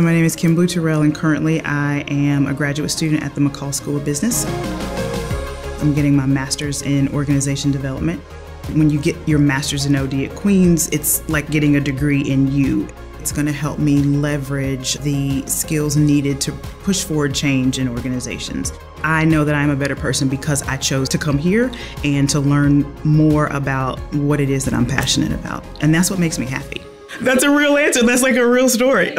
So My name is Kim Blue Terrell, and currently I am a graduate student at the McColl School of Business. I'm getting my master's in organization development. When you get your master's in OD at Queens, it's like getting a degree in you. It's going to help me leverage the skills needed to push forward change in organizations. I know that I'm a better person because I chose to come here and to learn more about what it is that I'm passionate about. And that's what makes me happy. That's a real answer. That's like a real story.